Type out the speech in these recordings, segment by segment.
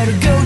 Let it go.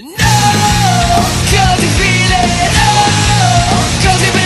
No, cause you feel it, oh, cause you